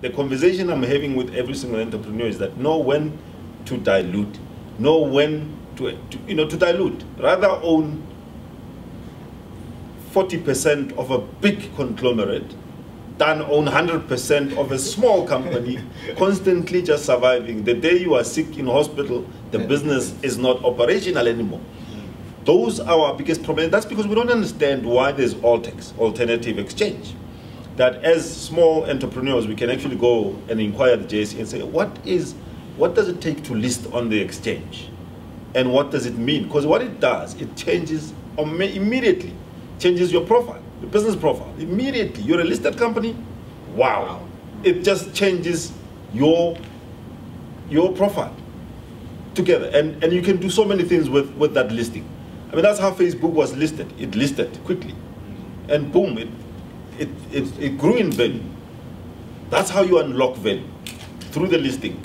the conversation I'm having with every single entrepreneur is that know when to dilute, know when to, to you know to dilute. Rather own 40% of a big conglomerate than own 100% of a small company constantly just surviving. The day you are sick in hospital, the business is not operational anymore. Those are our biggest problems. That's because we don't understand why there's AltX, alternative exchange. That as small entrepreneurs, we can actually go and inquire the JSE and say, what is, what does it take to list on the exchange? And what does it mean? Because what it does, it changes immediately, changes your profile, your business profile. Immediately, you're a listed company, wow. It just changes your, your profile together. And, and you can do so many things with, with that listing. I mean, that's how Facebook was listed. It listed quickly. And boom, it, it, it, it grew in value. That's how you unlock value, through the listing.